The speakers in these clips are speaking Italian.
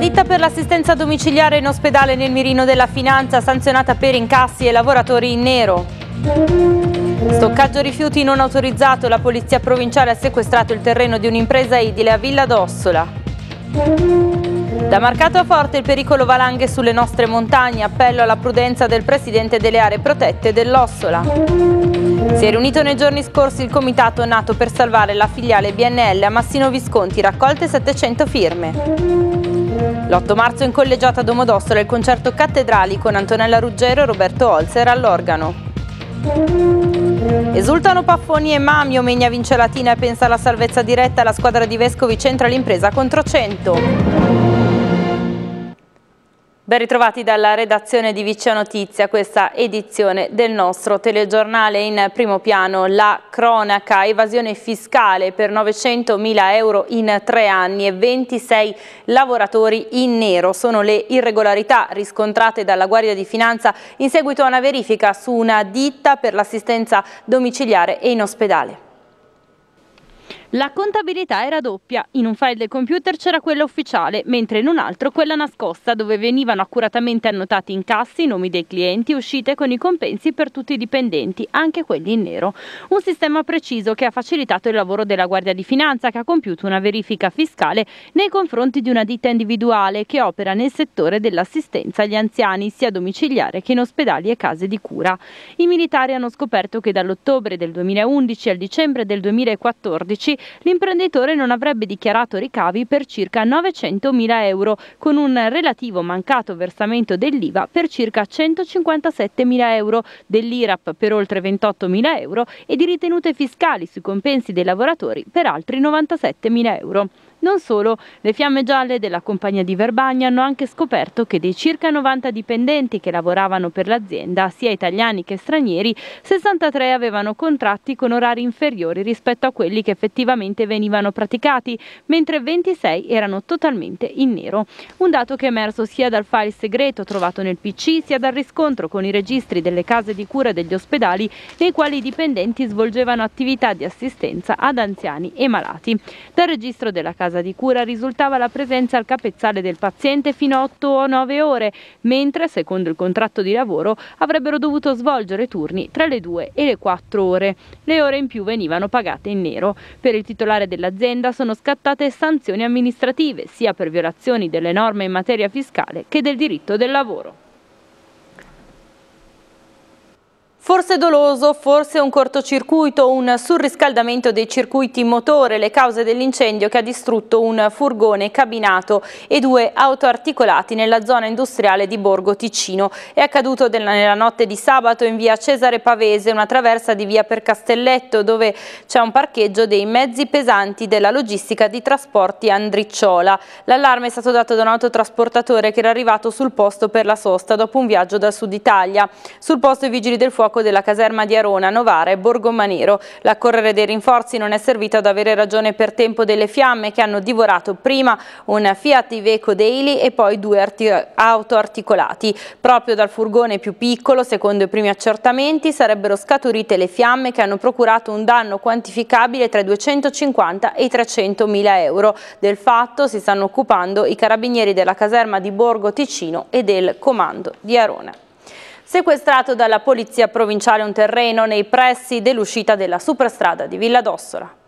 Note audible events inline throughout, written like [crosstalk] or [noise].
ditta per l'assistenza domiciliare in ospedale nel mirino della finanza sanzionata per incassi e lavoratori in nero. Stoccaggio rifiuti non autorizzato, la polizia provinciale ha sequestrato il terreno di un'impresa edile a Villa d'Ossola. Da Marcato a Forte il pericolo valanghe sulle nostre montagne, appello alla prudenza del presidente delle aree protette dell'Ossola. Si è riunito nei giorni scorsi il comitato nato per salvare la filiale BNL a Massino Visconti, raccolte 700 firme. L'8 marzo in collegiata Domodossola il concerto Cattedrali con Antonella Ruggero e Roberto Holzer all'organo. Esultano Paffoni e Mamio, Megna vince Latina e pensa alla salvezza diretta, la squadra di Vescovi centra l'impresa contro 100. Ben ritrovati dalla redazione di Vicia Notizia, questa edizione del nostro telegiornale in primo piano, la cronaca, evasione fiscale per 900 mila euro in tre anni e 26 lavoratori in nero. Sono le irregolarità riscontrate dalla Guardia di Finanza in seguito a una verifica su una ditta per l'assistenza domiciliare e in ospedale. La contabilità era doppia, in un file del computer c'era quella ufficiale, mentre in un altro quella nascosta dove venivano accuratamente annotati incassi, nomi dei clienti, uscite con i compensi per tutti i dipendenti, anche quelli in nero. Un sistema preciso che ha facilitato il lavoro della Guardia di Finanza che ha compiuto una verifica fiscale nei confronti di una ditta individuale che opera nel settore dell'assistenza agli anziani sia domiciliare che in ospedali e case di cura. I militari hanno scoperto che dall'ottobre del 2011 al dicembre del 2014 l'imprenditore non avrebbe dichiarato ricavi per circa 900.000 euro, con un relativo mancato versamento dell'IVA per circa 157.000 euro, dell'IRAP per oltre 28.000 euro e di ritenute fiscali sui compensi dei lavoratori per altri 97.000 euro. Non solo, le fiamme gialle della compagnia di Verbagna hanno anche scoperto che dei circa 90 dipendenti che lavoravano per l'azienda, sia italiani che stranieri, 63 avevano contratti con orari inferiori rispetto a quelli che effettivamente venivano praticati, mentre 26 erano totalmente in nero. Un dato che è emerso sia dal file segreto trovato nel PC, sia dal riscontro con i registri delle case di cura degli ospedali nei quali i dipendenti svolgevano attività di assistenza ad anziani e malati. Dal registro della casa casa di cura risultava la presenza al capezzale del paziente fino a 8 o 9 ore, mentre, secondo il contratto di lavoro, avrebbero dovuto svolgere turni tra le 2 e le 4 ore. Le ore in più venivano pagate in nero. Per il titolare dell'azienda sono scattate sanzioni amministrative, sia per violazioni delle norme in materia fiscale che del diritto del lavoro. Forse doloso, forse un cortocircuito, un surriscaldamento dei circuiti motore, le cause dell'incendio che ha distrutto un furgone cabinato e due auto articolati nella zona industriale di Borgo Ticino. È accaduto nella notte di sabato in via Cesare Pavese, una traversa di via per Castelletto dove c'è un parcheggio dei mezzi pesanti della logistica di trasporti Andricciola. L'allarme è stato dato da un autotrasportatore che era arrivato sul posto per la sosta dopo un viaggio dal sud Italia. Sul posto i vigili del fuoco della caserma di Arona, Novara e Borgomanero. L'accorrere dei rinforzi non è servito ad avere ragione per tempo delle fiamme che hanno divorato prima un Fiat Iveco Daily e poi due auto articolati. Proprio dal furgone più piccolo, secondo i primi accertamenti, sarebbero scaturite le fiamme che hanno procurato un danno quantificabile tra i 250 e i 300 mila euro. Del fatto si stanno occupando i carabinieri della caserma di Borgo Ticino e del comando di Arona. Sequestrato dalla Polizia Provinciale un terreno nei pressi dell'uscita della superstrada di Villa d'Ossola.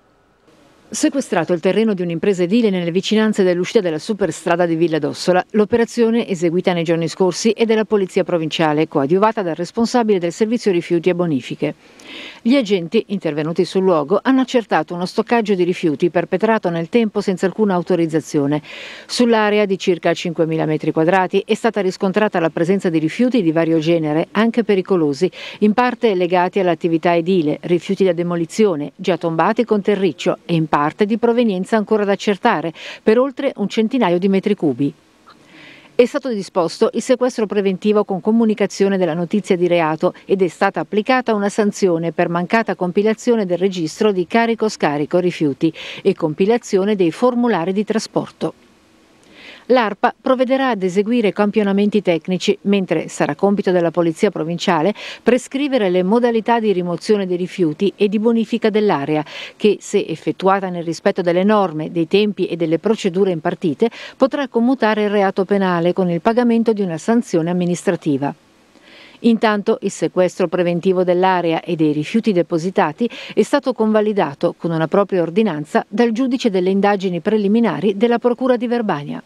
Sequestrato il terreno di un'impresa edile nelle vicinanze dell'uscita della superstrada di Villa d'Ossola, l'operazione eseguita nei giorni scorsi è della Polizia Provinciale, coadiuvata dal responsabile del servizio rifiuti e bonifiche. Gli agenti, intervenuti sul luogo, hanno accertato uno stoccaggio di rifiuti perpetrato nel tempo senza alcuna autorizzazione. Sull'area di circa 5.000 m2 è stata riscontrata la presenza di rifiuti di vario genere, anche pericolosi, in parte legati all'attività edile, rifiuti da demolizione, già tombati con terriccio e in parte parte di provenienza ancora da accertare, per oltre un centinaio di metri cubi. È stato disposto il sequestro preventivo con comunicazione della notizia di reato ed è stata applicata una sanzione per mancata compilazione del registro di carico-scarico rifiuti e compilazione dei formulari di trasporto. L'ARPA provvederà ad eseguire campionamenti tecnici, mentre sarà compito della Polizia Provinciale prescrivere le modalità di rimozione dei rifiuti e di bonifica dell'area, che, se effettuata nel rispetto delle norme, dei tempi e delle procedure impartite, potrà commutare il reato penale con il pagamento di una sanzione amministrativa. Intanto il sequestro preventivo dell'area e dei rifiuti depositati è stato convalidato con una propria ordinanza dal giudice delle indagini preliminari della Procura di Verbania.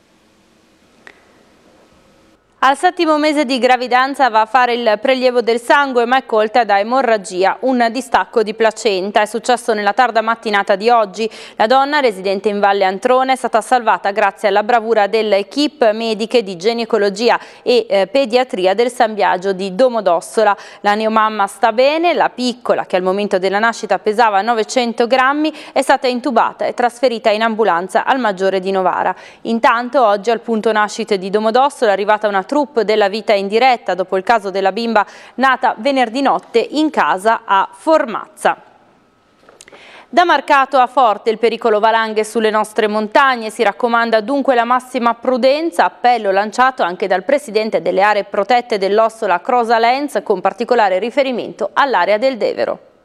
Al settimo mese di gravidanza va a fare il prelievo del sangue ma è colta da emorragia, un distacco di placenta. È successo nella tarda mattinata di oggi. La donna, residente in Valle Antrone, è stata salvata grazie alla bravura dell'equipe mediche di ginecologia e eh, pediatria del San Biagio di Domodossola. La neomamma sta bene, la piccola, che al momento della nascita pesava 900 grammi, è stata intubata e trasferita in ambulanza al Maggiore di Novara. Intanto oggi al punto nascite di Domodossola è arrivata una troupe della vita in diretta dopo il caso della bimba nata venerdì notte in casa a Formazza. Da Marcato a Forte il pericolo valanghe sulle nostre montagne, si raccomanda dunque la massima prudenza, appello lanciato anche dal presidente delle aree protette dell'Ossola Crosa Lenz con particolare riferimento all'area del Devero.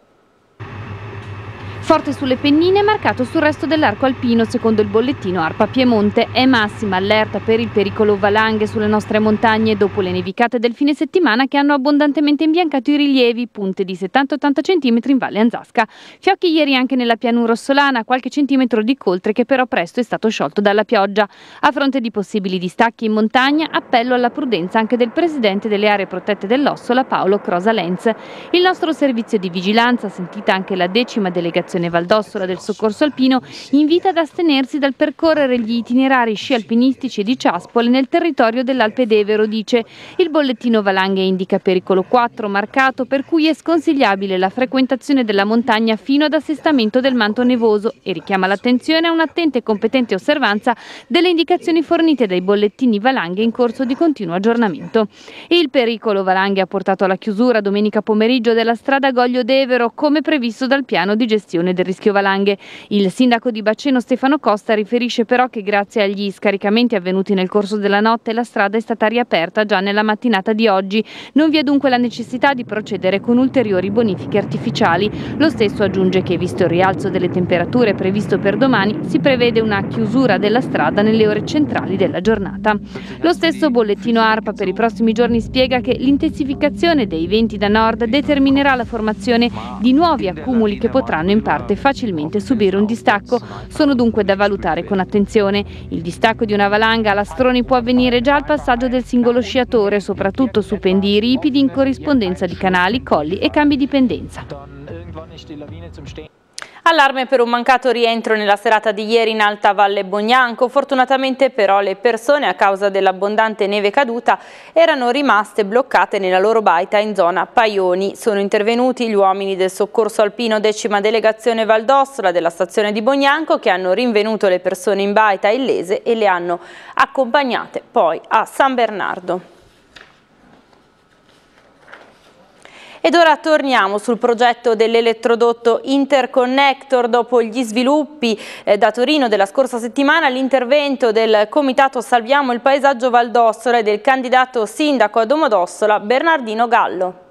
Forte sulle Pennine, marcato sul resto dell'arco alpino, secondo il bollettino ARPA Piemonte. È massima allerta per il pericolo valanghe sulle nostre montagne dopo le nevicate del fine settimana che hanno abbondantemente imbiancato i rilievi, punte di 70-80 cm in Valle Anzasca. Fiocchi ieri anche nella pianura ossolana, qualche centimetro di coltre che però presto è stato sciolto dalla pioggia. A fronte di possibili distacchi in montagna, appello alla prudenza anche del presidente delle aree protette dell'Ossola, Paolo Crosa Lenz. Il nostro servizio di vigilanza, sentita anche la decima delegazione Fondazione Valdossola del Soccorso Alpino invita ad astenersi dal percorrere gli itinerari sci alpinistici di ciaspole nel territorio dell'Alpe d'Evero, dice. Il bollettino Valanghe indica pericolo 4 marcato per cui è sconsigliabile la frequentazione della montagna fino ad assestamento del manto nevoso e richiama l'attenzione a un'attenta e competente osservanza delle indicazioni fornite dai bollettini Valanghe in corso di continuo aggiornamento. Il pericolo Valanghe ha portato alla chiusura domenica pomeriggio della strada Goglio d'Evero come previsto dal piano di gestione gestione del rischio valanghe. Il sindaco di Baceno Stefano Costa riferisce però che grazie agli scaricamenti avvenuti nel corso della notte la strada è stata riaperta già nella mattinata di oggi. Non vi è dunque la necessità di procedere con ulteriori bonifiche artificiali. Lo stesso aggiunge che visto il rialzo delle temperature previsto per domani si prevede una chiusura della strada nelle ore centrali della giornata. Lo stesso bollettino ARPA per i prossimi giorni spiega che l'intensificazione dei venti da nord determinerà la formazione di nuovi accumuli che potranno in parte facilmente subire un distacco. Sono dunque da valutare con attenzione. Il distacco di una valanga a lastroni può avvenire già al passaggio del singolo sciatore, soprattutto su pendii ripidi in corrispondenza di canali, colli e cambi di pendenza. Allarme per un mancato rientro nella serata di ieri in Alta Valle Bognanco. Fortunatamente però le persone a causa dell'abbondante neve caduta erano rimaste bloccate nella loro baita in zona Paioni. Sono intervenuti gli uomini del soccorso alpino decima delegazione Valdossola della stazione di Bognanco che hanno rinvenuto le persone in baita illese e le hanno accompagnate poi a San Bernardo. Ed ora torniamo sul progetto dell'elettrodotto Interconnector. Dopo gli sviluppi eh, da Torino della scorsa settimana, l'intervento del Comitato Salviamo il Paesaggio Valdossola e del candidato sindaco a Domodossola Bernardino Gallo.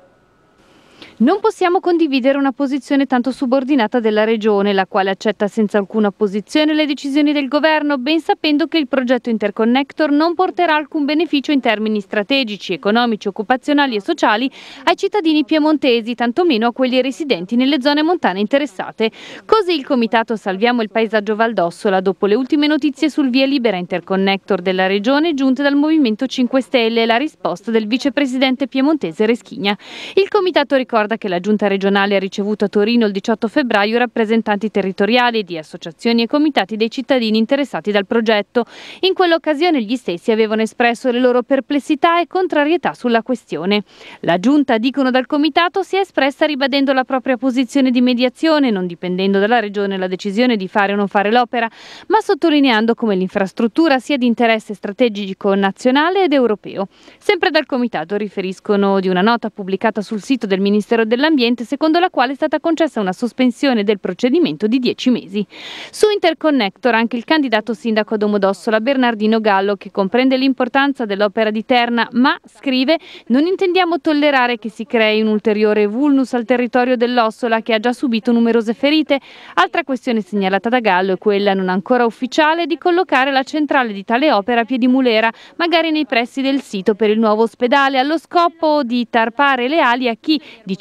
Non possiamo condividere una posizione tanto subordinata della Regione, la quale accetta senza alcuna opposizione le decisioni del Governo, ben sapendo che il progetto Interconnector non porterà alcun beneficio in termini strategici, economici, occupazionali e sociali ai cittadini piemontesi, tantomeno a quelli residenti nelle zone montane interessate. Così il Comitato Salviamo il Paesaggio Valdossola, dopo le ultime notizie sul via libera Interconnector della Regione giunte dal Movimento 5 Stelle e la risposta del vicepresidente piemontese Reschigna. Il Comitato ricorda ricorda che la Giunta regionale ha ricevuto a Torino il 18 febbraio rappresentanti territoriali di associazioni e comitati dei cittadini interessati dal progetto. In quell'occasione gli stessi avevano espresso le loro perplessità e contrarietà sulla questione. La Giunta, dicono dal comitato, si è espressa ribadendo la propria posizione di mediazione, non dipendendo dalla Regione la decisione di fare o non fare l'opera, ma sottolineando come l'infrastruttura sia di interesse strategico nazionale ed europeo. Sempre dal comitato riferiscono di una nota pubblicata sul sito del Ministero Ministero dell'Ambiente, secondo la quale è stata concessa una sospensione del procedimento di 10 mesi. Su Interconnector anche il candidato sindaco Domodossola Bernardino Gallo, che comprende l'importanza dell'opera di Terna, ma scrive non intendiamo tollerare che si crei un ulteriore vulnus al territorio dell'Ossola che ha già subito numerose ferite. Altra questione segnalata da Gallo è quella non ancora ufficiale di collocare la centrale di tale opera a Piedimulera, magari nei pressi del sito per il nuovo ospedale, allo scopo di tarpare le ali a chi,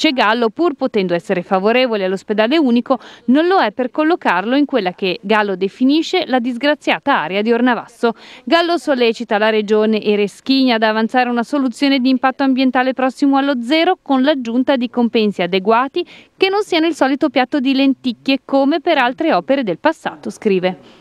dice Gallo, pur potendo essere favorevole all'ospedale unico, non lo è per collocarlo in quella che Gallo definisce la disgraziata area di Ornavasso. Gallo sollecita la regione e Reschigna ad avanzare una soluzione di impatto ambientale prossimo allo zero con l'aggiunta di compensi adeguati che non siano il solito piatto di lenticchie come per altre opere del passato, scrive.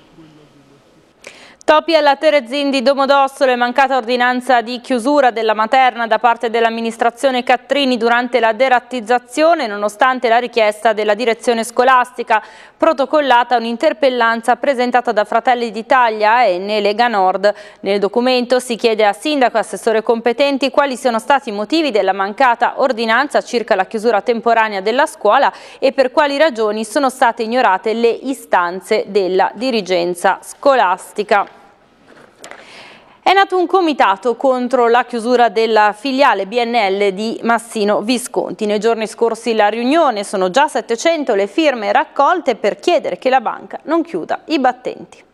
Topi alla Terezin di Domodossola è mancata ordinanza di chiusura della materna da parte dell'amministrazione Cattrini durante la derattizzazione nonostante la richiesta della direzione scolastica protocollata un'interpellanza presentata da Fratelli d'Italia e Lega Nord. Nel documento si chiede a sindaco e assessore competenti quali siano stati i motivi della mancata ordinanza circa la chiusura temporanea della scuola e per quali ragioni sono state ignorate le istanze della dirigenza scolastica. È nato un comitato contro la chiusura della filiale BNL di Massino Visconti. Nei giorni scorsi la riunione sono già 700 le firme raccolte per chiedere che la banca non chiuda i battenti.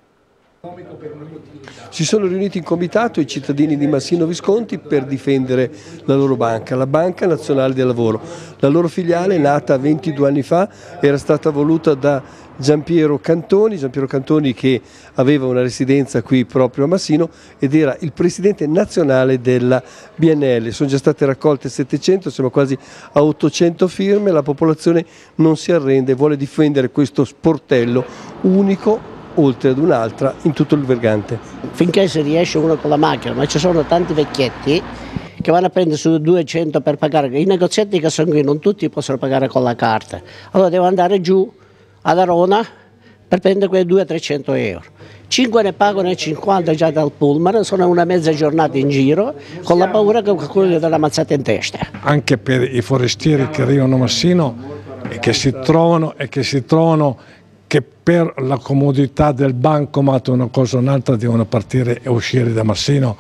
Si sono riuniti in comitato i cittadini di Massino Visconti per difendere la loro banca, la Banca Nazionale del Lavoro. La loro filiale, nata 22 anni fa, era stata voluta da Giampiero Cantoni, Giampiero Cantoni che aveva una residenza qui proprio a Massino ed era il presidente nazionale della BNL. Sono già state raccolte 700, siamo quasi a 800 firme, la popolazione non si arrende, vuole difendere questo sportello unico oltre ad un'altra in tutto il Vergante. Finché si riesce uno con la macchina, ma ci sono tanti vecchietti che vanno a prendere su 200 per pagare, i negoziati che sono qui non tutti possono pagare con la carta, allora devo andare giù ad Arona per prendere quei 200-300 euro. 5 ne pagano 50 già dal pullman, sono una mezza giornata in giro con la paura che qualcuno gli dà la mazzata in testa. Anche per i forestieri che arrivano a Massino e che si trovano, e che, si trovano che per la comodità del bancomat una cosa o un'altra devono partire e uscire da Massino,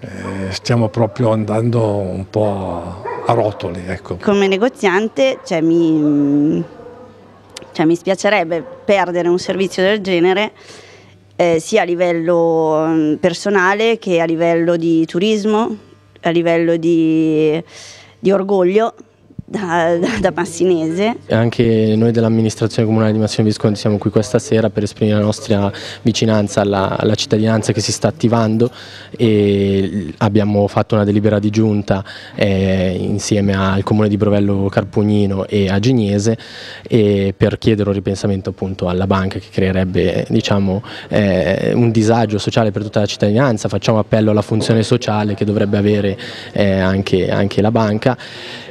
eh, stiamo proprio andando un po' a rotoli. Ecco. Come negoziante cioè, mi cioè, mi spiacerebbe perdere un servizio del genere eh, sia a livello mm, personale che a livello di turismo, a livello di, di orgoglio da, da, Massinese. Anche noi dell'amministrazione comunale di Massimo Visconti siamo qui questa sera per esprimere la nostra vicinanza alla, alla, cittadinanza che si sta attivando e abbiamo fatto una delibera di giunta eh, insieme al comune di Brovello Carpugnino e a Geniese e per chiedere un ripensamento appunto alla banca che creerebbe diciamo, eh, un disagio sociale per tutta la cittadinanza, facciamo appello alla funzione sociale che dovrebbe avere eh, anche, anche la banca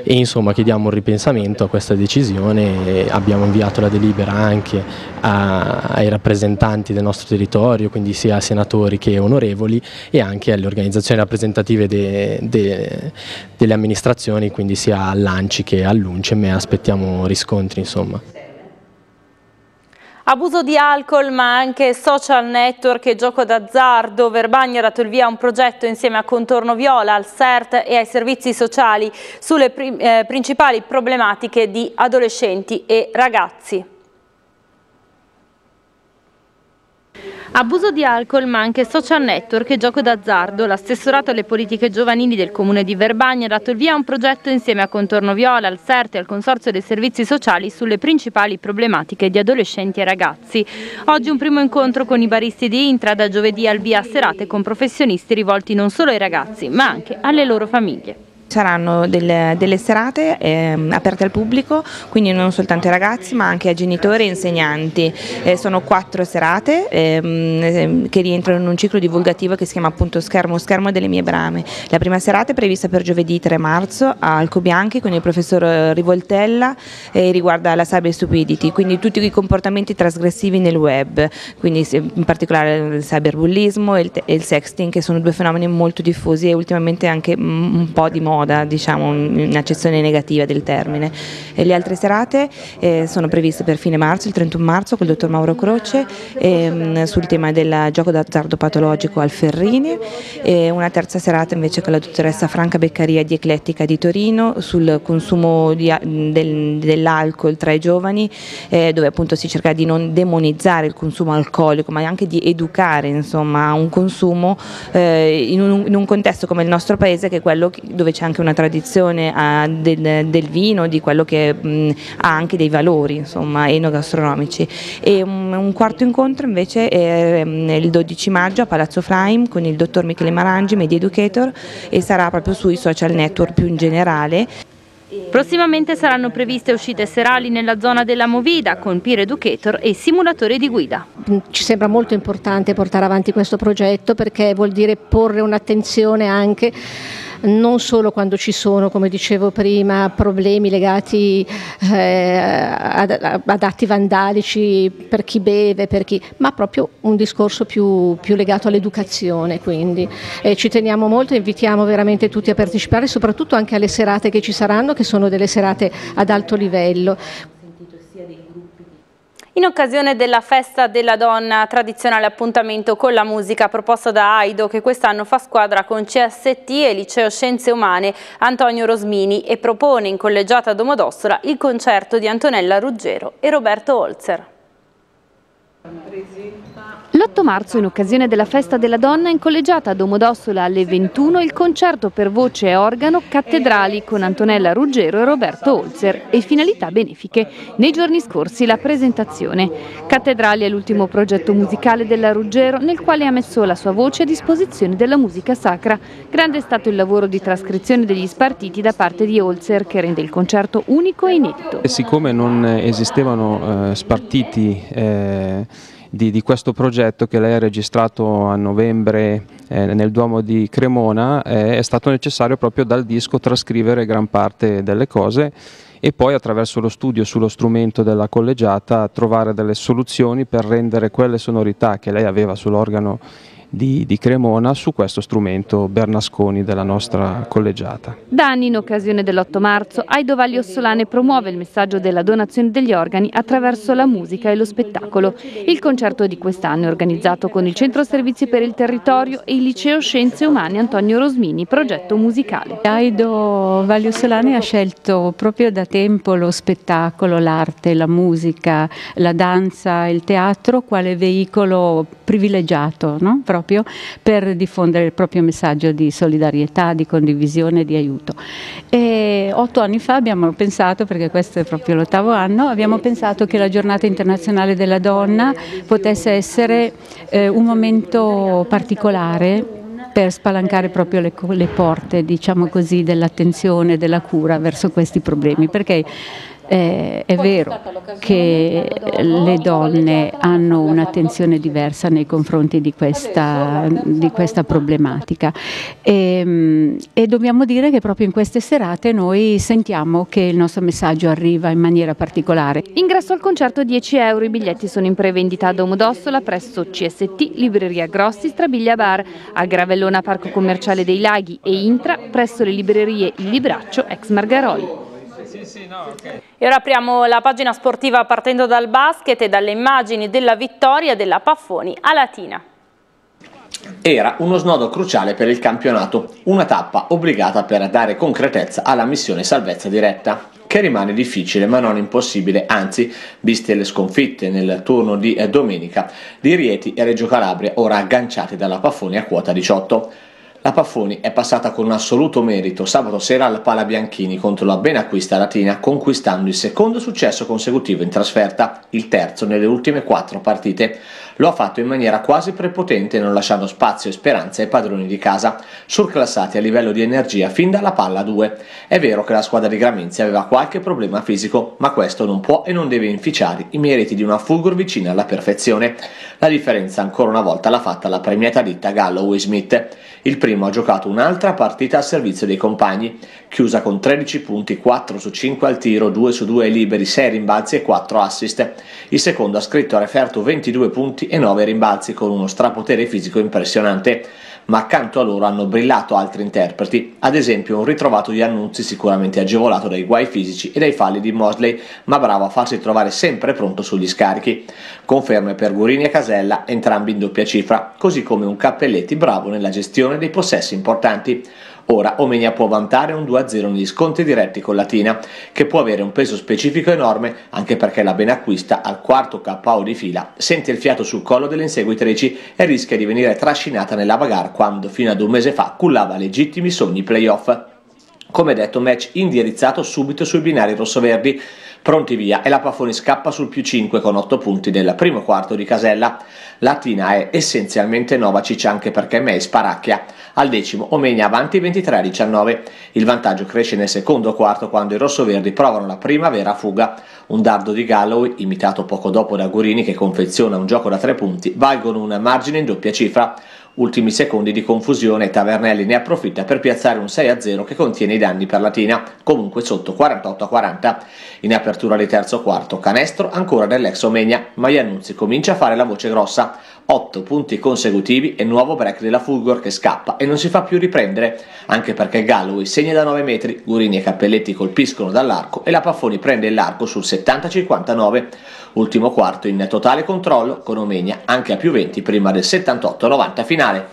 e insomma chiediamo un ripensamento a questa decisione, abbiamo inviato la delibera anche a, ai rappresentanti del nostro territorio, quindi sia senatori che onorevoli e anche alle organizzazioni rappresentative de, de, delle amministrazioni, quindi sia all'Anci che all'Uncem e aspettiamo riscontri insomma. Abuso di alcol ma anche social network e gioco d'azzardo. Verbagna ha dato il via a un progetto insieme a Contorno Viola, al CERT e ai servizi sociali sulle eh, principali problematiche di adolescenti e ragazzi. Abuso di alcol ma anche social network e gioco d'azzardo. L'assessorato alle politiche giovanili del comune di Verbagna ha dato il via a un progetto insieme a Contorno Viola, al CERT e al Consorzio dei Servizi Sociali sulle principali problematiche di adolescenti e ragazzi. Oggi un primo incontro con i baristi di Intra, da giovedì al via a serate con professionisti rivolti non solo ai ragazzi ma anche alle loro famiglie. Saranno delle, delle serate eh, aperte al pubblico, quindi non soltanto ai ragazzi ma anche ai genitori e insegnanti. Eh, sono quattro serate ehm, che rientrano in un ciclo divulgativo che si chiama appunto Schermo Schermo delle mie brame. La prima serata è prevista per giovedì 3 marzo a Alcobianchi con il professor Rivoltella e riguarda la cyber stupidity, quindi tutti i comportamenti trasgressivi nel web, quindi in particolare il cyberbullismo e il, e il sexting che sono due fenomeni molto diffusi e ultimamente anche un po' di moda moda, diciamo, in accezione negativa del termine. E le altre serate eh, sono previste per fine marzo, il 31 marzo, con il dottor Mauro Croce, ehm, sul tema del gioco d'azzardo patologico al Ferrini, e una terza serata invece con la dottoressa Franca Beccaria di Eclettica di Torino sul consumo di, del, dell'alcol tra i giovani, eh, dove appunto si cerca di non demonizzare il consumo alcolico, ma anche di educare insomma, a un consumo eh, in, un, in, un, contesto come il nostro paese, che è quello dove c'è anche una tradizione eh, del, del, vino, di quello che mh, ha anche dei valori insomma, enogastronomici. E un, un quarto incontro invece è il 12 maggio a Palazzo Fraim con il dottor Michele Marangi, Media Educator, e sarà proprio sui social network più in generale. Prossimamente saranno previste uscite serali nella zona della Movida con peer educator e simulatori di guida. Ci sembra molto importante portare avanti questo progetto perché vuol dire porre un'attenzione anche non solo quando ci sono, come dicevo prima, problemi legati eh, ad, ad, atti vandalici per chi beve, per chi, ma proprio un discorso più, più legato all'educazione. Quindi eh, ci teniamo molto e invitiamo veramente tutti a partecipare, soprattutto anche alle serate che ci saranno, che sono delle serate ad alto livello. In occasione della festa della donna, tradizionale appuntamento con la musica proposta da Aido che quest'anno fa squadra con CST e Liceo Scienze Umane Antonio Rosmini e propone in collegiata Domodossola il concerto di Antonella Ruggero e Roberto Holzer. L'8 marzo, in occasione della festa della donna, in collegiata a Domodossola alle 21 il concerto per voce e organo Cattedrali con Antonella Ruggero e Roberto Holzer e finalità benefiche. Nei giorni scorsi la presentazione. Cattedrali è l'ultimo progetto musicale della Ruggero nel quale ha messo la sua voce a disposizione della musica sacra. Grande è stato il lavoro di trascrizione degli spartiti da parte di Holzer che rende il concerto unico e inedito. E siccome non esistevano eh, spartiti eh, di, di, questo progetto che lei ha registrato a novembre eh, nel Duomo di Cremona, eh, è stato necessario proprio dal disco trascrivere gran parte delle cose e poi attraverso lo studio sullo strumento della collegiata trovare delle soluzioni per rendere quelle sonorità che lei aveva sull'organo di, di, Cremona su questo strumento Bernasconi della nostra collegiata. Da anni in occasione dell'8 marzo Aido Valli Ossolane promuove il messaggio della donazione degli organi attraverso la musica e lo spettacolo. Il concerto di quest'anno è organizzato con il Centro Servizi per il Territorio e il Liceo Scienze Umane Antonio Rosmini, progetto musicale. Aido Valli Ossolane ha scelto proprio da tempo lo spettacolo, l'arte, la musica, la danza, il teatro quale veicolo privilegiato, no? proprio per diffondere il proprio messaggio di solidarietà, di condivisione, di aiuto. E otto anni fa abbiamo pensato, perché questo è proprio l'ottavo anno, abbiamo pensato che la giornata internazionale della donna potesse essere eh, un momento particolare per spalancare proprio le, le porte, diciamo così, dell'attenzione, della cura verso questi problemi, perché eh, è vero che le donne hanno un'attenzione diversa nei confronti di questa, di questa problematica e, ehm, e, dobbiamo dire che proprio in queste serate noi sentiamo che il nostro messaggio arriva in maniera particolare. Ingresso al concerto 10 euro, i biglietti sono in prevendita a Domodossola presso CST, Libreria Grossi, Strabiglia Bar, a Gravellona Parco Commerciale dei Laghi e Intra presso le librerie Il Libraccio ex Margaroli. E ora apriamo la pagina sportiva partendo dal basket e dalle immagini della vittoria della Paffoni a Latina. Era uno snodo cruciale per il campionato, una tappa obbligata per dare concretezza alla missione salvezza diretta, che rimane difficile ma non impossibile, anzi, viste le sconfitte nel turno di domenica di Rieti e Reggio Calabria ora agganciati dalla Paffoni a quota 18. La Paffoni è passata con un assoluto merito sabato sera alla Pala Bianchini contro la Benacquista Latina, conquistando il secondo successo consecutivo in trasferta, il terzo nelle ultime quattro partite. Lo ha fatto in maniera quasi prepotente, non lasciando spazio e speranza ai padroni di casa, surclassati a livello di energia fin dalla palla 2. È vero che la squadra di Gramenzia aveva qualche problema fisico, ma questo non può e non deve inficiare i meriti di una Fulgor vicina alla perfezione. La differenza ancora una volta l'ha fatta la premiata ditta Galloway Smith. Il primo ha giocato un'altra partita al servizio dei compagni, chiusa con 13 punti, 4 su 5 al tiro, 2 su 2 liberi, 6 rimbalzi e 4 assist. Il secondo ha scritto a referto 22 punti e 9 rimbalzi con uno strapotere fisico impressionante ma accanto a loro hanno brillato altri interpreti, ad esempio un ritrovato di Annunzi sicuramente agevolato dai guai fisici e dai falli di Mosley, ma bravo a farsi trovare sempre pronto sugli scarichi. Conferme per Gurini e Casella, entrambi in doppia cifra, così come un Cappelletti bravo nella gestione dei possessi importanti. Ora Omenia può vantare un 2-0 negli scontri diretti con Latina, che può avere un peso specifico enorme anche perché la Benacquista al quarto KO di fila sente il fiato sul collo delle inseguitrici e rischia di venire trascinata nella bagarre quando fino ad un mese fa cullava legittimi sogni playoff. Come detto, match indirizzato subito sui binari rossoverdi, pronti via e la Pafoni scappa sul più 5 con 8 punti del primo quarto di Casella. Latina è essenzialmente Novacic anche perché May sparacchia. Al decimo Omegna avanti 23 19. Il vantaggio cresce nel secondo quarto quando i rossoverdi provano la prima vera fuga. Un dardo di Galloway, imitato poco dopo da Gurini che confeziona un gioco da tre punti, valgono un margine in doppia cifra. Ultimi secondi di confusione Tavernelli ne approfitta per piazzare un 6-0 che contiene i danni per Latina, comunque sotto 48-40. In apertura di terzo quarto, canestro ancora dell'ex Omegna, ma Iannuzzi comincia a fare la voce grossa. 8 punti consecutivi e nuovo break della Fulgor che scappa e non si fa più riprendere, anche perché Galloway segna da 9 metri, Gurini e Cappelletti colpiscono dall'arco e la Paffoni prende l'arco sul 70-59. Ultimo quarto in totale controllo con Omegna anche a più 20 prima del 78-90 finale.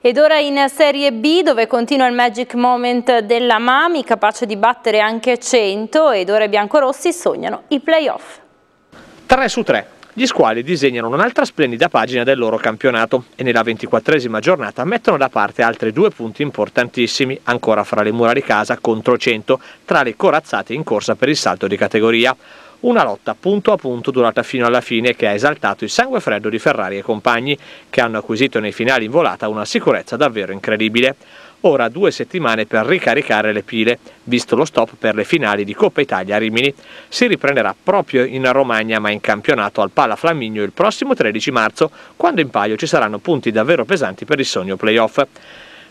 Ed ora in Serie B dove continua il magic moment della Mami capace di battere anche 100 ed ora i biancorossi sognano i playoff. 3 su 3. Gli squali disegnano un'altra splendida pagina del loro campionato e nella ventiquattresima giornata mettono da parte altri due punti importantissimi ancora fra le mura di casa contro 100 tra le corazzate in corsa per il salto di categoria. Una lotta punto a punto durata fino alla fine che ha esaltato il sangue freddo di Ferrari e compagni che hanno acquisito nei finali in volata una sicurezza davvero incredibile. Ora due settimane per ricaricare le pile, visto lo stop per le finali di Coppa Italia a Rimini. Si riprenderà proprio in Romagna ma in campionato al Pala Flaminio il prossimo 13 marzo, quando in paio ci saranno punti davvero pesanti per il sogno playoff.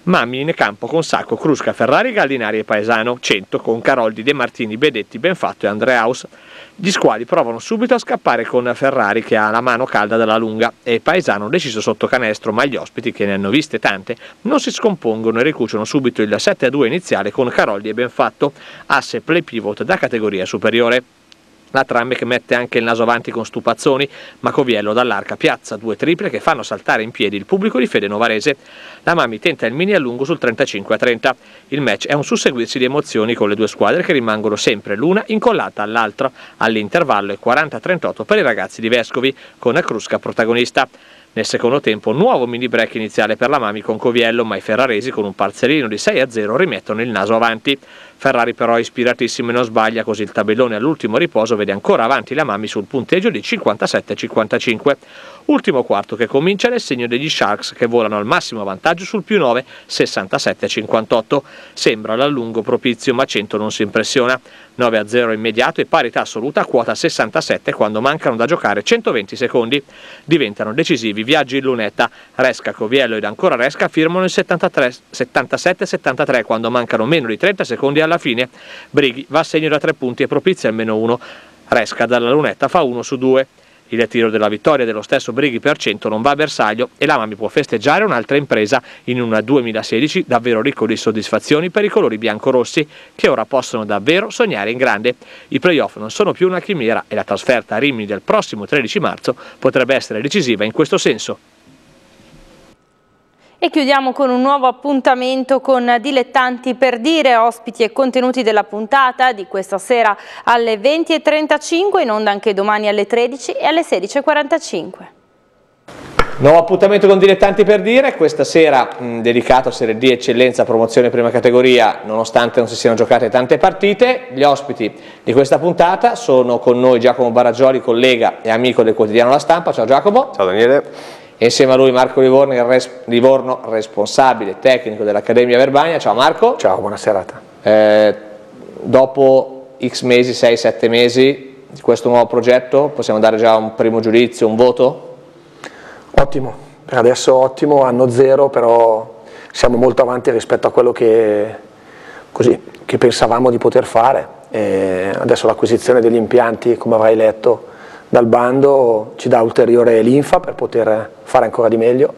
Mammi in campo con Sacco, Crusca, Ferrari, Gallinari e Paesano, 100 con Caroldi, De Martini, Bedetti, Benfatto e Andreaus. Gli squali provano subito a scappare con Ferrari che ha la mano calda dalla lunga e Paesano deciso sotto canestro, ma gli ospiti, che ne hanno viste tante, non si scompongono e ricuciono subito il 7-2 iniziale con Caroldi e Benfatto, asse play pivot da categoria superiore. La Tramec mette anche il naso avanti con Stupazzoni, ma Coviello dall'arca piazza due triple che fanno saltare in piedi il pubblico di Fede Novarese. La Mami tenta il mini a lungo sul 35-30. Il match è un susseguirsi di emozioni con le due squadre che rimangono sempre l'una incollata all'altra. All'intervallo è 40-38 per i ragazzi di Vescovi, con Crusca protagonista. Nel secondo tempo nuovo mini break iniziale per la Mami con Coviello, ma i ferraresi con un parzellino di 6-0 rimettono il naso avanti. Ferrari però è ispiratissimo e non sbaglia, così il tabellone all'ultimo riposo vede ancora avanti la Mami sul punteggio di 57-55. Ultimo quarto che comincia nel segno degli Sharks che volano al massimo vantaggio sul più 9, 67-58. Sembra l'allungo propizio ma 100 non si impressiona. 9-0 immediato e parità assoluta a quota 67 quando mancano da giocare 120 secondi. Diventano decisivi viaggi in lunetta. Resca, Coviello ed ancora Resca firmano il 77-73 quando mancano meno di 30 secondi alla fine. Brighi va a segno da 3 punti e propizia almeno uno. Resca dalla lunetta fa 1 su 2. Il tiro della vittoria dello stesso Brighi per cento non va a bersaglio e la Mami può festeggiare un'altra impresa in un 2016 davvero ricco di soddisfazioni per i colori biancorossi che ora possono davvero sognare in grande. I playoff non sono più una chimera e la trasferta a Rimini del prossimo 13 marzo potrebbe essere decisiva in questo senso. E chiudiamo con un nuovo appuntamento con Dilettanti per dire, ospiti e contenuti della puntata di questa sera alle 20.35, in onda anche domani alle 13 e alle 16.45. Nuovo appuntamento con Dilettanti per dire, questa sera mh, dedicato a Serie D Eccellenza Promozione Prima Categoria, nonostante non si siano giocate tante partite. Gli ospiti di questa puntata sono con noi Giacomo Baraggioli, collega e amico del quotidiano La Stampa. Ciao Giacomo. Ciao Daniele. E insieme a lui Marco Livorno, res Livorno responsabile tecnico dell'Accademia Verbania. Ciao Marco. Ciao, buona serata. Eh, dopo x mesi, 6-7 mesi di questo nuovo progetto, possiamo dare già un primo giudizio, un voto? Ottimo, per adesso ottimo, anno zero, però siamo molto avanti rispetto a quello che, così, che pensavamo di poter fare. E adesso l'acquisizione degli impianti, come avrai letto, dal bando ci dà ulteriore linfa per poter fare ancora di meglio.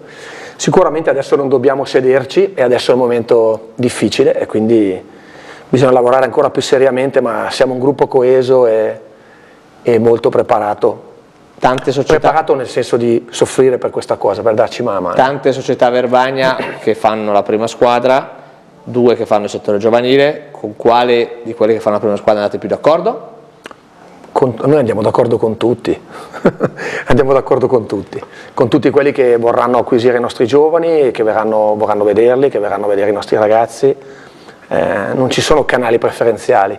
Sicuramente adesso non dobbiamo sederci e adesso è un momento difficile e quindi bisogna lavorare ancora più seriamente ma siamo un gruppo coeso e, e molto preparato. Tante società... Preparato nel senso di soffrire per questa cosa, per darci mano. Tante società Verbagna che fanno la prima squadra, due che fanno il settore giovanile, con quale di quelli che fanno la prima squadra andate più d'accordo? Con, noi andiamo d'accordo con tutti, [laughs] andiamo d'accordo con tutti, con tutti quelli che vorranno acquisire i nostri giovani, che verranno, vorranno vederli, che verranno a vedere i nostri ragazzi, eh, non ci sono canali preferenziali,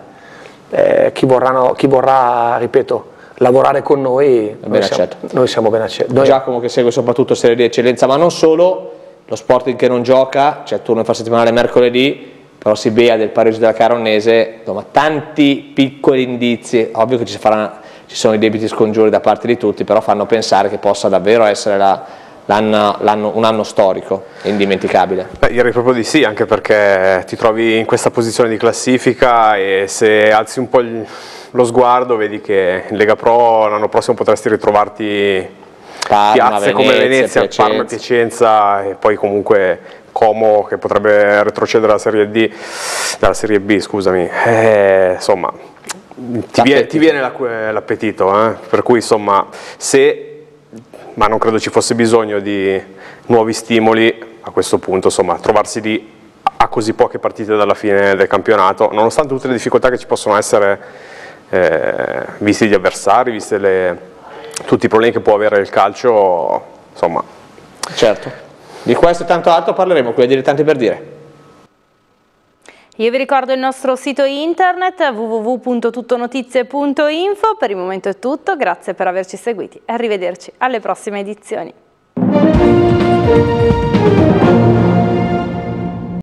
eh, chi, vorranno, chi, vorrà, ripeto, lavorare con noi, noi siamo, noi siamo, ben accetti. Noi... Giacomo che segue soprattutto Serie di Eccellenza, ma non solo, lo Sporting che non gioca, c'è cioè turno infrasettimanale mercoledì, però si bea del pareggio della Caronese, insomma tanti piccoli indizi, ovvio che ci, farà, ci, sono i debiti scongiuri da parte di tutti, però fanno pensare che possa davvero essere la, l'anno, un anno storico, indimenticabile. Beh, direi proprio di sì, anche perché ti trovi in questa posizione di classifica e se alzi un po' il, lo sguardo vedi che in Lega Pro l'anno prossimo potresti ritrovarti Parma, piazze Venezia, come Venezia, Piacenza. Parma, Piacenza e poi comunque Como che potrebbe retrocedere dalla Serie D, dalla Serie B, scusami. Eh, insomma, ti viene, ti viene l'appetito, eh? per cui insomma, se, ma non credo ci fosse bisogno di nuovi stimoli, a questo punto insomma, trovarsi lì a così poche partite dalla fine del campionato, nonostante tutte le difficoltà che ci possono essere, eh, visti gli avversari, visti tutti i problemi che può avere il calcio, insomma. Certo. Di questo e tanto altro parleremo qui a Dilettanti per Dire. Io vi ricordo il nostro sito internet www.tuttonotizie.info, per il momento è tutto, grazie per averci seguiti e arrivederci alle prossime edizioni.